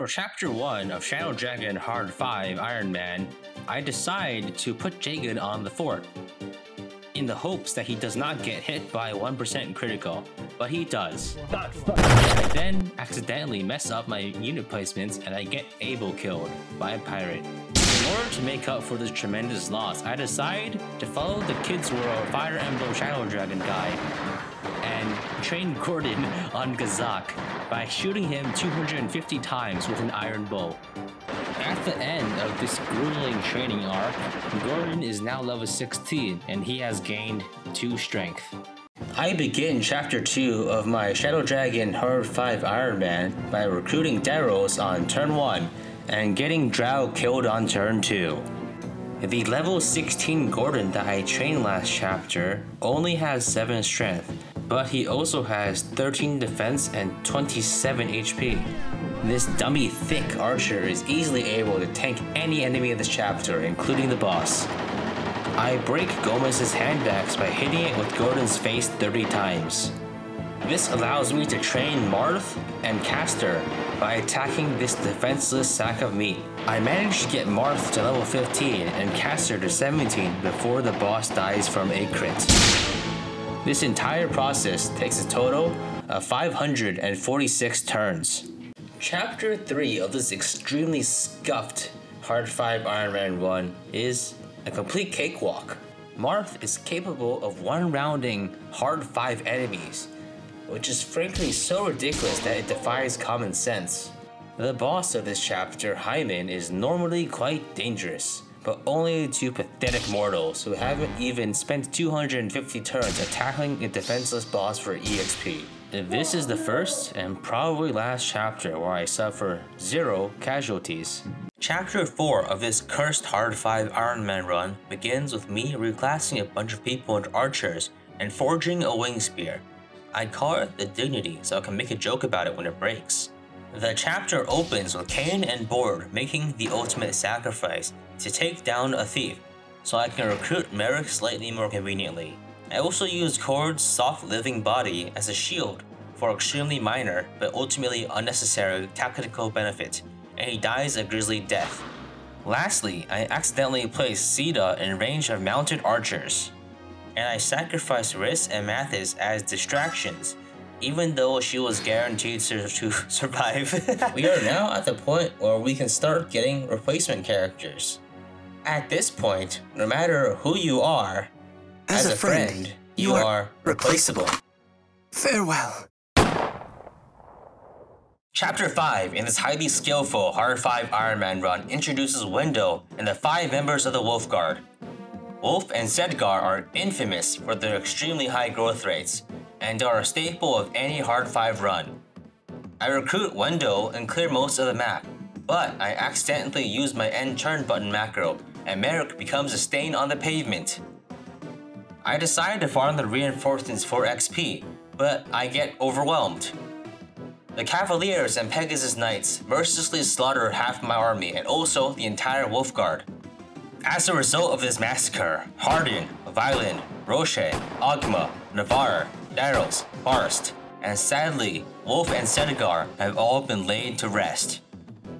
For Chapter 1 of Shadow Dragon Hard 5 Iron Man, I decide to put Jagen on the fort, in the hopes that he does not get hit by 1% critical, but he does. I then accidentally mess up my unit placements and I get Abel killed by a pirate. In order to make up for this tremendous loss, I decide to follow the Kids World Fire Emblem Shadow Dragon guide and train Gordon on Gazzak by shooting him 250 times with an iron bow. At the end of this grueling training arc, Gordon is now level 16 and he has gained 2 strength. I begin chapter 2 of my Shadow Dragon Hard 5 Iron Man by recruiting Darros on turn 1 and getting Drow killed on turn 2. The level 16 Gordon that I trained last chapter only has 7 strength, but he also has 13 defense and 27 HP. This dummy thick archer is easily able to tank any enemy in this chapter, including the boss. I break Gomer's handbags by hitting it with Gordon's face 30 times. This allows me to train Marth and Castor by attacking this defenseless sack of meat. I manage to get Marth to level 15 and Castor to 17 before the boss dies from a crit. This entire process takes a total of 546 turns. Chapter 3 of this extremely scuffed Hard 5 Iron Man 1 is a complete cakewalk. Marth is capable of one-rounding Hard 5 enemies, which is frankly so ridiculous that it defies common sense. The boss of this chapter, Hyman, is normally quite dangerous, but only to pathetic mortals who haven't even spent 250 turns attacking a defenseless boss for EXP. This is the first and probably last chapter where I suffer zero casualties. Chapter 4 of this cursed Hard 5 Iron Man run begins with me reclassing a bunch of people into archers and forging a wing spear. I call it the Dignity so I can make a joke about it when it breaks. The chapter opens with Cain and Borde making the ultimate sacrifice to take down a thief, so I can recruit Merric slightly more conveniently. I also use Cord's soft living body as a shield for extremely minor but ultimately unnecessary tactical benefit, and he dies a grisly death. Lastly, I accidentally place Sita in range of mounted archers, and I sacrifice Wrys and Mathis as distractions, even though she was guaranteed to, to survive. we are now at the point where we can start getting replacement characters. At this point, no matter who you are, as, as a, friend, friend, you are, are replaceable. Farewell. Chapter 5 in this highly skillful Hard 5 Iron Man run introduces Wendo and the five members of the Wolf Guard. Wolf and Sedgar are infamous for their extremely high growth rates, and are a staple of any Hard 5 run. I recruit Wendo and clear most of the map, but I accidentally use my end turn button macro, and Merric becomes a stain on the pavement. I decide to farm the reinforcements for XP, but I get overwhelmed. The Cavaliers and Pegasus Knights mercilessly slaughter half my army and also the entire Wolf Guard. As a result of this massacre, Hardin, Vyland, Roche, Ogma, Navarre, Darros, Barst, and sadly, Wolf and Sedgar have all been laid to rest.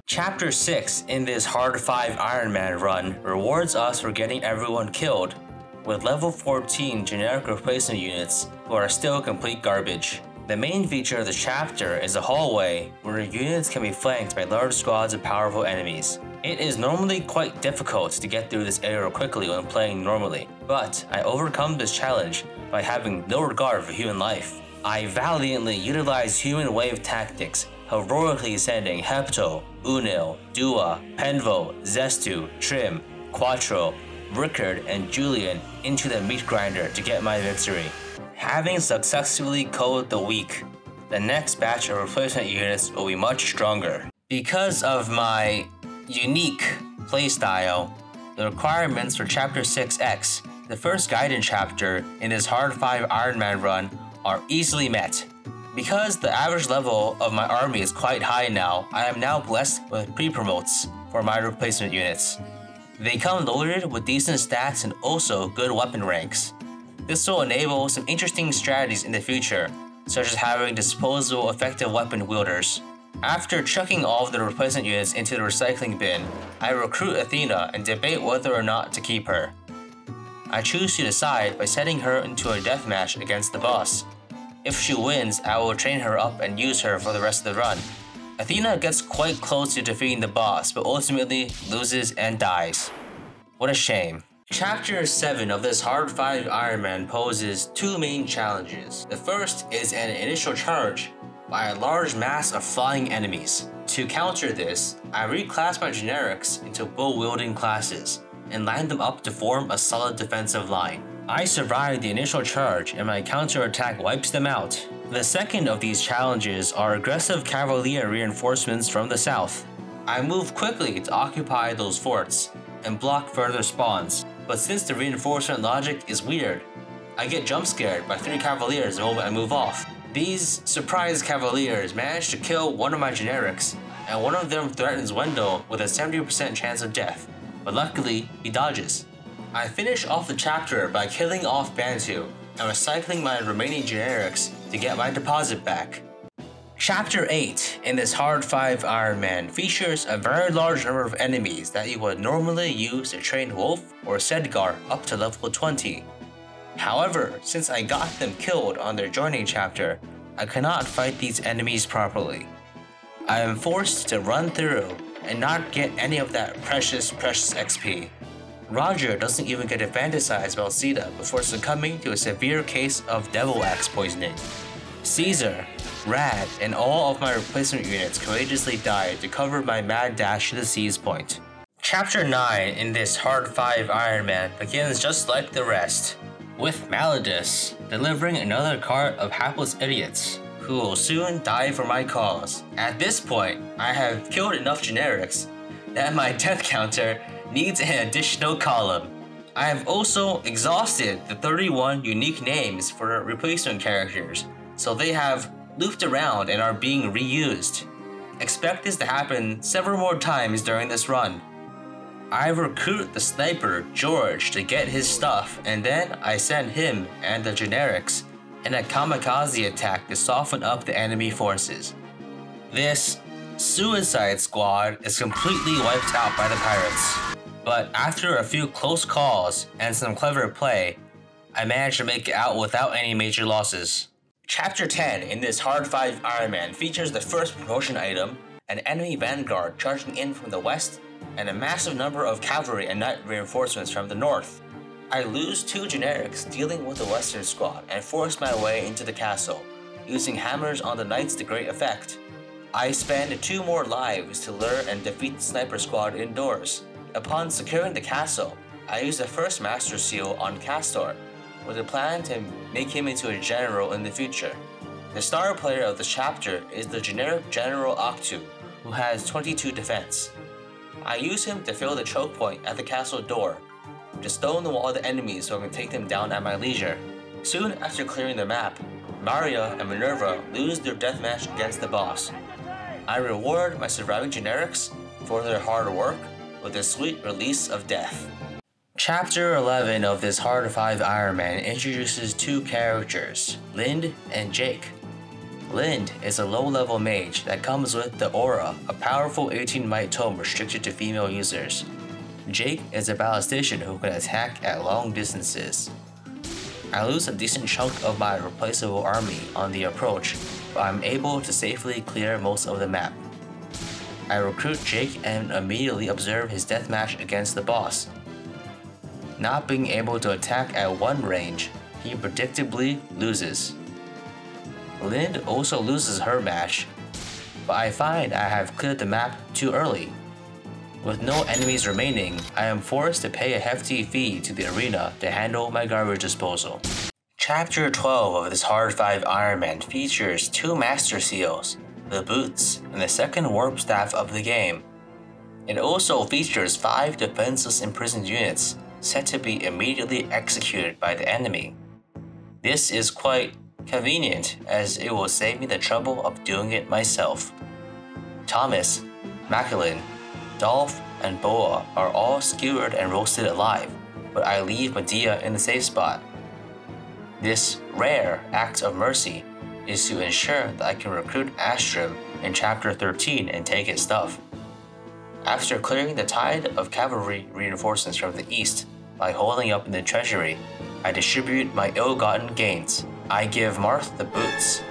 Chapter 6 in this Hard 5 Iron Man run rewards us for getting everyone killed, with level 14 generic replacement units who are still complete garbage. The main feature of the chapter is a hallway where units can be flanked by large squads of powerful enemies. It is normally quite difficult to get through this area quickly when playing normally, but I overcome this challenge by having no regard for human life. I valiantly utilize human wave tactics, heroically sending Hepto, Unil, Dua, Penvo, Zestu, Trim, Quattro, Rickard, and Julian into the meat grinder to get my victory. Having successfully coded the weak, the next batch of replacement units will be much stronger. Because of my unique playstyle, the requirements for Chapter 6X, the first guidance chapter in this Hard 5 Iron Man run, are easily met. Because the average level of my army is quite high now, I am now blessed with pre-promotes for my replacement units. They come loaded with decent stats and also good weapon ranks. This will enable some interesting strategies in the future, such as having disposable effective weapon wielders. After chucking all of the replacement units into the recycling bin, I recruit Athena and debate whether or not to keep her. I choose to decide by setting her into a deathmatch against the boss. If she wins, I will train her up and use her for the rest of the run. Athena gets quite close to defeating the boss, but ultimately loses and dies. What a shame. Chapter 7 of this Hard 5 Iron Man poses two main challenges. The first is an initial charge by a large mass of flying enemies. To counter this, I reclass my generics into bow-wielding classes and line them up to form a solid defensive line. I survive the initial charge and my counterattack wipes them out. The second of these challenges are aggressive cavalier reinforcements from the south. I move quickly to occupy those forts and block further spawns, but since the reinforcement logic is weird, I get jump scared by three cavaliers the moment I move off. These surprise cavaliers manage to kill one of my generics, and one of them threatens Wendell with a 70% chance of death, but luckily he dodges. I finish off the chapter by killing off Bantu and recycling my remaining generics to get my deposit back. Chapter 8 in this Hard 5 Iron Man features a very large number of enemies that you would normally use to train Wolf or Sedgar up to level 20. However, since I got them killed on their joining chapter, I cannot fight these enemies properly. I am forced to run through and not get any of that precious, precious XP. Roger doesn't even get to fantasize about Sita before succumbing to a severe case of devil axe poisoning. Caesar, Radd, and all of my replacement units courageously died to cover my mad dash to the Seize Point. Chapter 9 in this Hard 5 Iron Man begins just like the rest with Malledus, delivering another cart of hapless idiots who will soon die for my cause. At this point, I have killed enough generics that my death counter needs an additional column. I have also exhausted the 31 unique names for replacement characters, so they have looped around and are being reused. Expect this to happen several more times during this run. I recruit the sniper, George, to get his stuff, and then I send him and the generics in a kamikaze attack to soften up the enemy forces. This Suicide Squad is completely wiped out by the pirates, but after a few close calls and some clever play, I managed to make it out without any major losses. Chapter 10 in this Hard 5 Iron Man features the first promotion item, an enemy vanguard charging in from the west and a massive number of cavalry and knight reinforcements from the north. I lose two generics dealing with the western squad and force my way into the castle, using hammers on the knights to great effect. I spend two more lives to lure and defeat the sniper squad indoors. Upon securing the castle, I use the first master seal on Castor, with a plan to make him into a general in the future. The star player of the chapter is the generic General Octu, who has 22 defense. I use him to fill the choke point at the castle door, to stone the wall the enemies so I can take them down at my leisure. Soon after clearing the map, Maria and Minerva lose their deathmatch against the boss. I reward my surviving generics for their hard work with a sweet release of death. Chapter 11 of this Hard 5 Iron Man introduces two characters, Linde and Jake. Linde is a low-level mage that comes with the Aura, a powerful 18 might tome restricted to female users. Jake is a ballistician who can attack at long distances. I lose a decent chunk of my replaceable army on the approach, but I'm able to safely clear most of the map. I recruit Jake and immediately observe his deathmatch against the boss. Not being able to attack at one range, he predictably loses. Linde also loses her match, but I find I have cleared the map too early. With no enemies remaining, I am forced to pay a hefty fee to the arena to handle my garbage disposal. Chapter 12 of this Hard 5 Iron Man features two Master Seals, the Boots, and the second Warp Staff of the game. It also features 5 defenseless imprisoned units, set to be immediately executed by the enemy. This is quite Convenient, as it will save me the trouble of doing it myself. Thomas, Macellan, Dolph, and Boah are all skewered and roasted alive, but I leave Midia in the safe spot. This rare act of mercy is to ensure that I can recruit Astram in Chapter 13 and take his stuff. After clearing the tide of cavalry reinforcements from the east by holding up in the treasury, I distribute my ill-gotten gains. I give Marth the boots,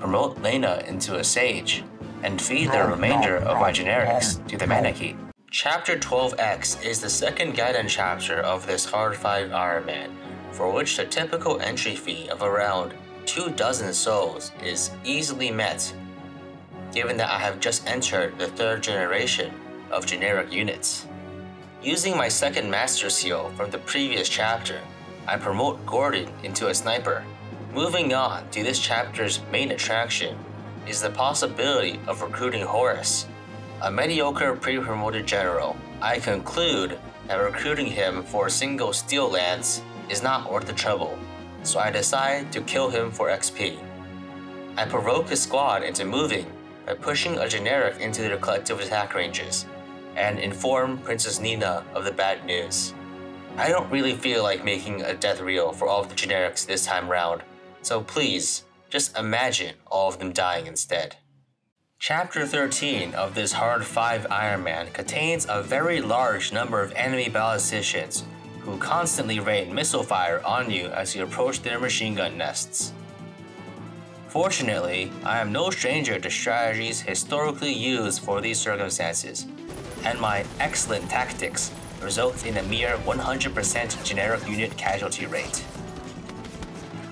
promote Lena into a sage, and feed the remainder of my generics to the Maneki. Chapter 12X is the second Gaiden chapter of this Hard 5 Iron Man, for which the typical entry fee of around two dozen souls is easily met, given that I have just entered the third generation of generic units. Using my second Master Seal from the previous chapter, I promote Gordon into a sniper. Moving on to this chapter's main attraction is the possibility of recruiting Horace, a mediocre pre-promoted general. I conclude that recruiting him for a single steel lance is not worth the trouble, so I decide to kill him for XP. I provoke his squad into moving by pushing a generic into their collective attack ranges, and inform Princess Nyna of the bad news. I don't really feel like making a death reel for all of the generics this time round, so please, just imagine all of them dying instead. Chapter 13 of this Hard 5 Iron Man contains a very large number of enemy ballisticians who constantly rain missile fire on you as you approach their machine gun nests. Fortunately, I am no stranger to strategies historically used for these circumstances, and my excellent tactics result in a mere 100% generic unit casualty rate.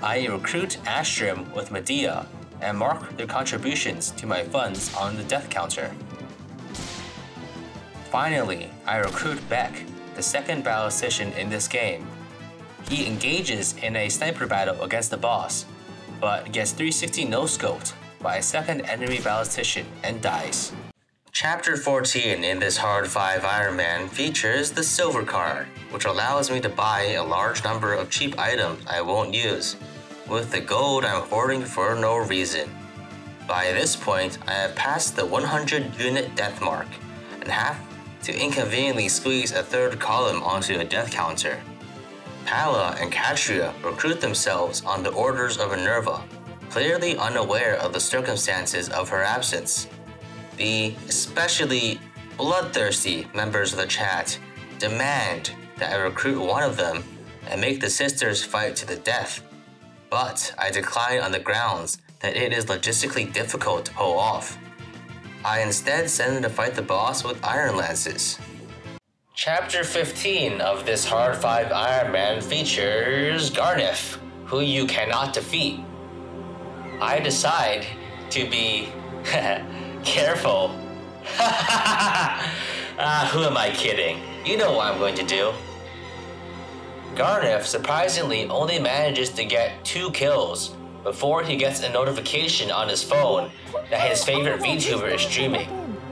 I recruit Astram with Midia and mark their contributions to my funds on the death counter. Finally, I recruit Beck the second ballistician in this game. He engages in a sniper battle against the boss, but gets 360 no-scoped by a second enemy ballistician and dies. Chapter 14 in this Hard 5 Iron Man features the Silver card, which allows me to buy a large number of cheap items I won't use, with the gold I'm hoarding for no reason. By this point, I have passed the 100 unit death mark, and have to inconveniently squeeze a third column onto a death counter. Palla and Catria recruit themselves on the orders of Minerva, clearly unaware of the circumstances of her absence. The especially bloodthirsty members of the chat demand that I recruit one of them and make the sisters fight to the death. But I decline on the grounds that it is logistically difficult to pull off. I instead send them to fight the boss with Iron Lances. Chapter 15 of this Hard 5 Iron Man features Gharnef, who you cannot defeat. I decide to be careful. ah, who am I kidding? You know what I'm going to do. Gharnef surprisingly only manages to get two kills before he gets a notification on his phone that his favorite VTuber is streaming,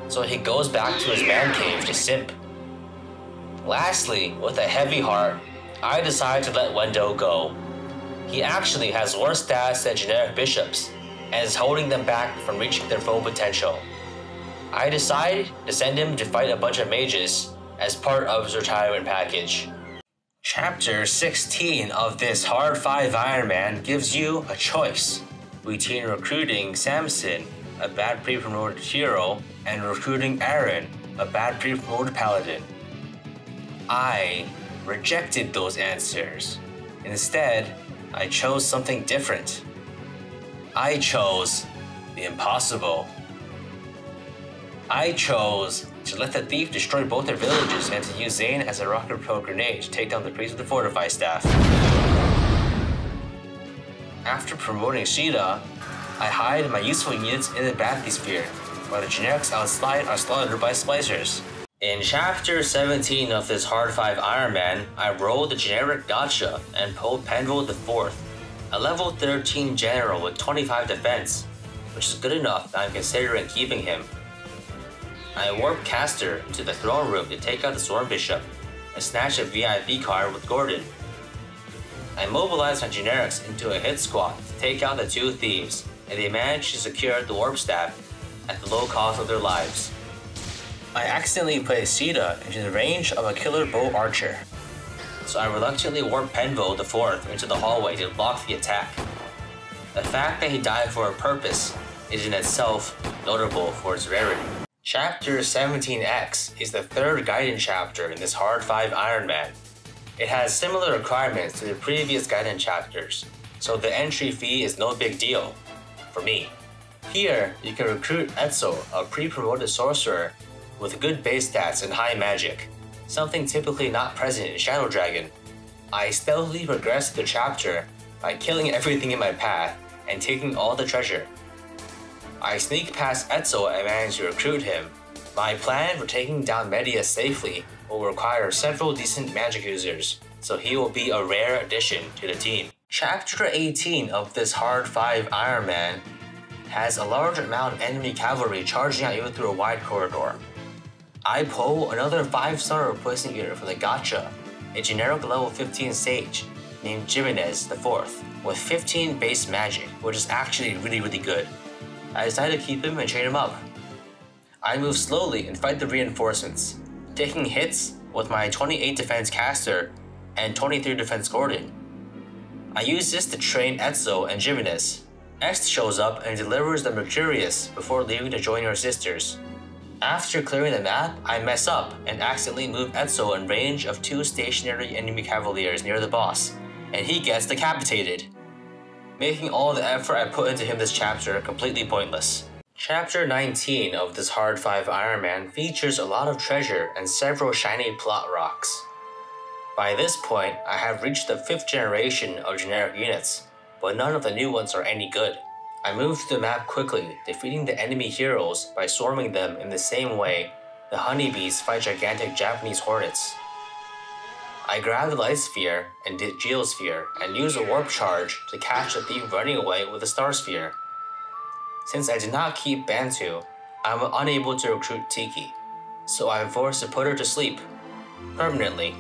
so he goes back to his man cave to simp. Lastly, with a heavy heart, I decide to let Wendo go. He actually has worse stats than generic bishops, and is holding them back from reaching their full potential. I decide to send him to fight a bunch of mages as part of his retirement package. Chapter 16 of this Hard 5 Iron Man gives you a choice between recruiting Samson, a bad pre promoted hero, and recruiting Arran, a bad pre promoted paladin. I rejected those answers. Instead, I chose something different. I chose the impossible. I chose to let the thief destroy both their villages and to use Xane as a rocket propelled grenade to take down the priest of the fortify staff. After promoting Sheeta, I hide my useful units in the bathysphere, while the generics outside are slaughtered by splicers. In chapter 17 of this Hard 5 Iron Man, I rolled the generic gacha and pulled the 4th, a level 13 general with 25 defense, which is good enough that I'm considering keeping him I warp Castor to the throne room to take out the Storm Bishop and snatch a VIP card with Gordon. I mobilize my generics into a hit squad to take out the two thieves, and they manage to secure the warp staff at the low cost of their lives. I accidentally place Sita into the range of a killer bow archer, so I reluctantly warp Penvo the fourth into the hallway to block the attack. The fact that he died for a purpose is in itself notable for its rarity. Chapter 17X is the third Gaiden chapter in this Hard 5 Iron Man. It has similar requirements to the previous Gaiden chapters, so the entry fee is no big deal. For me. Here, you can recruit Etzel, a pre-promoted sorcerer with good base stats and high magic, something typically not present in Shadow Dragon. I stealthily progressed the chapter by killing everything in my path and taking all the treasure. I sneak past Etzel and manage to recruit him. My plan for taking down Medeus safely will require several decent magic users, so he will be a rare addition to the team. Chapter 18 of this Hard 5 Iron Man has a large amount of enemy cavalry charging at you through a wide corridor. I pull another 5-star replacement unit from the Gacha, a generic level 15 sage named Jimenez IV, with 15 base magic, which is actually really really good. I decide to keep him and train him up. I move slowly and fight the reinforcements, taking hits with my 28 defense Castor and 23 defense Gordon. I use this to train Etzel and Jimenez, Est shows up and delivers the Mercurius before leaving to join her sisters. After clearing the map, I mess up and accidentally move Etzel in range of two stationary enemy cavaliers near the boss, and he gets decapitated, making all the effort I put into him this chapter completely pointless. Chapter 19 of this Hard 5 Iron Man features a lot of treasure and several shiny plot rocks. By this point, I have reached the 5th generation of generic units, but none of the new ones are any good. I move through the map quickly, defeating the enemy heroes by swarming them in the same way the honeybees fight gigantic Japanese hornets. I grab the Light Sphere and Geosphere and use a Warp Charge to catch the thief running away with the Star Sphere. Since I did not keep Bantu, I am unable to recruit Tiki, so I am forced to put her to sleep. Permanently.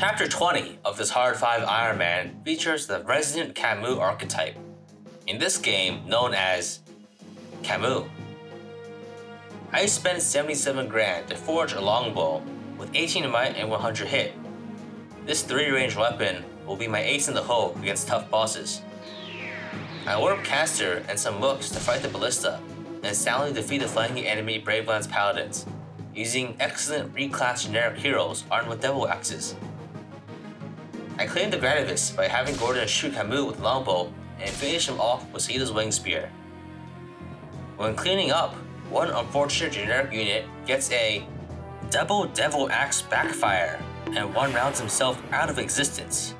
Chapter 20 of this Hard 5 Iron Man features the Resident Camus archetype, in this game known as Camus. I spent 77 grand to forge a longbow with 18 might and 100 hit. This 3 range weapon will be my ace in the hole against tough bosses. I warp Castor and some books to fight the ballista and soundly defeat the flanking enemy Brave Lance Paladins, using excellent reclass generic heroes armed with devil axes. I claimed the Gradivus by having Gordon shoot Camus with longbow and finish him off with Sita's wing spear. When cleaning up, one unfortunate generic unit gets a double devil axe backfire and one rounds himself out of existence.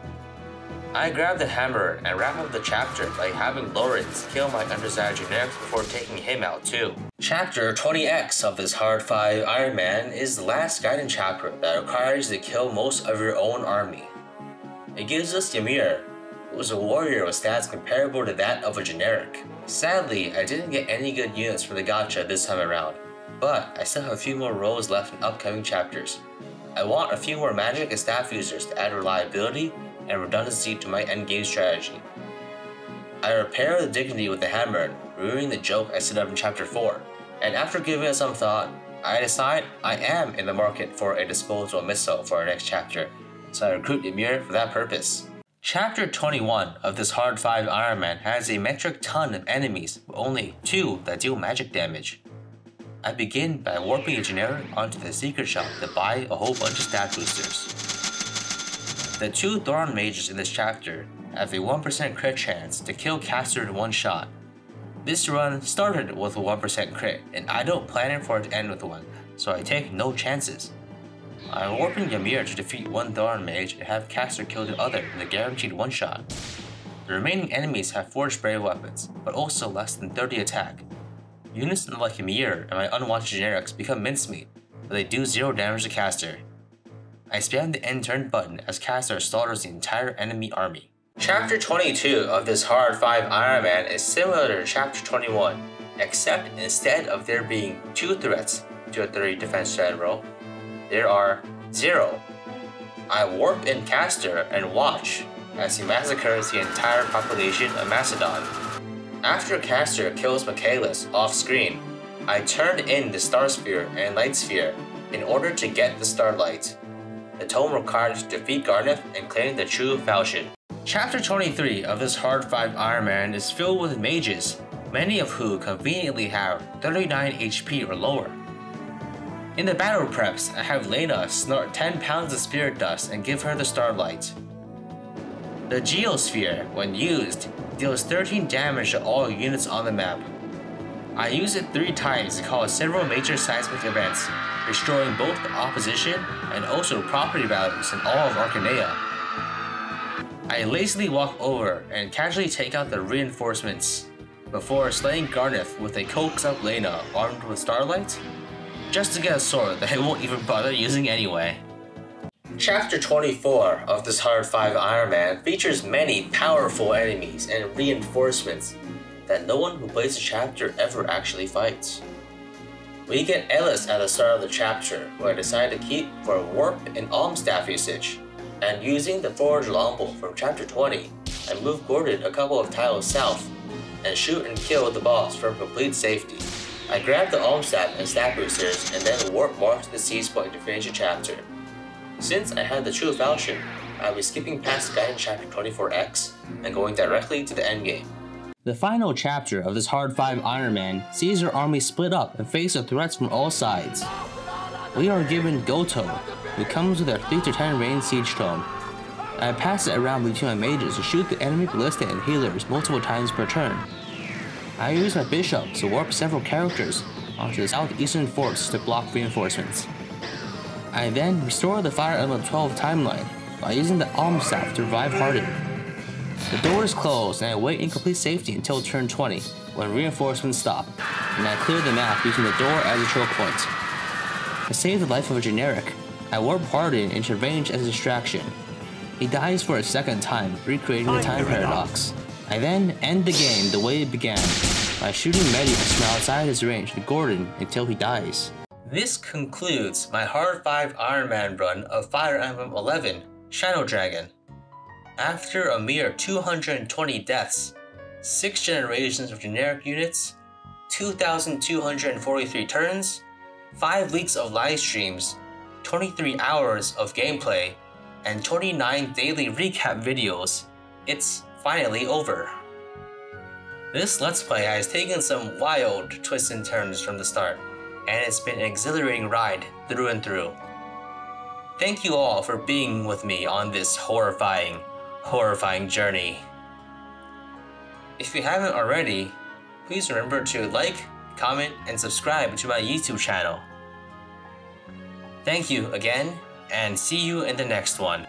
I grab the hammer and wrap up the chapter by having Lawrence kill my undersized generic before taking him out too. Chapter 20X of this Hard 5 Iron Man is the last Gaiden chapter that requires you to kill most of your own army. It gives us Ymir, who was a warrior with stats comparable to that of a generic. Sadly, I didn't get any good units for the gacha this time around, but I still have a few more rows left in upcoming chapters. I want a few more magic and staff users to add reliability and redundancy to my endgame strategy. I repair the dignity with the hammer, ruining the joke I set up in chapter 4, and after giving it some thought, I decide I am in the market for a disposable missile for our next chapter, so I recruit Ymir for that purpose. Chapter 21 of this Hard 5 Iron Man has a metric ton of enemies, with only two that deal magic damage. I begin by warping a generic onto the secret shop to buy a whole bunch of stat boosters. The two Thorn Mages in this chapter have a 1% crit chance to kill Castor in one shot. This run started with a 1% crit, and I don't plan it for it to end with one, so I take no chances. I'm warping Ymir to defeat one Thorn Mage and have Castor kill the other in a guaranteed one-shot. The remaining enemies have Forged Brave weapons, but also less than 30 attack. Units in like Ymir and my unwanted generics become mincemeat, but they do 0 damage to Castor. I spam the end turn button as Castor slaughters the entire enemy army. Chapter 22 of this Hard 5 Iron Man is similar to Chapter 21, except instead of there being two threats to a 30 defense general, there are zero. I warp in Castor and watch as he massacres the entire population of Macedon. After Castor kills Michalis off screen, I turn in the Star Sphere and Light Sphere in order to get the Starlight. The tome required to defeat Gharnef and claim the true falchion. Chapter 23 of this Hard 5 Iron Man is filled with mages, many of who conveniently have 39 HP or lower. In the battle preps, I have Lena snort 10 pounds of spirit dust and give her the starlight. The Geosphere, when used, deals 13 damage to all units on the map. I use it 3 times to cause several major seismic events, destroying both the opposition and also property values in all of Archanea. I lazily walk over and casually take out the reinforcements, before slaying Gharnef with a coax up Lena armed with Starlight, just to get a sword that I won't even bother using anyway. Chapter 24 of this Hard 5 Iron Man features many powerful enemies and reinforcements that no one who plays the chapter ever actually fights. We get Elice at the start of the chapter, who I decide to keep for warp and Aum staff usage, and using the forge longbow from chapter 20, I move Gordon a couple of tiles south and shoot and kill the boss for complete safety. I grab the Aum staff and staff boosters and then warp to the seize point to finish the chapter. Since I had the true falchion, I'll be skipping past Gaiden chapter 24x and going directly to the endgame. The final chapter of this Hard 5 Iron Man sees our army split up and face the threats from all sides. We are given Gotoh, who comes with a 3 to 10 range siege tome. I pass it around between my mages to shoot the enemy ballista and healers multiple times per turn. I use my bishop to warp several characters onto the southeastern forts to block reinforcements. I then restore the Fire Emblem 12 timeline by using the Aum Staff to revive Hardin. The door is closed and I wait in complete safety until turn 20 when reinforcements stop, and I clear the map using the door as a choke point. To save the life of a generic, I warp Hardin into range as a distraction. He dies for a second time, recreating the time paradox. I then end the game the way it began, by shooting Medeus from outside his range to Gordon until he dies. This concludes my Hard 5 Iron Man run of Fire Emblem 11 Shadow Dragon. After a mere 220 deaths, 6 generations of generic units, 2,243 turns, 5 weeks of live streams, 23 hours of gameplay, and 29 daily recap videos, it's finally over. This Let's Play has taken some wild twists and turns from the start and it's been an exhilarating ride through and through. Thank you all for being with me on this horrifying, horrifying journey. If you haven't already, please remember to like, comment, and subscribe to my YouTube channel. Thank you again, and see you in the next one.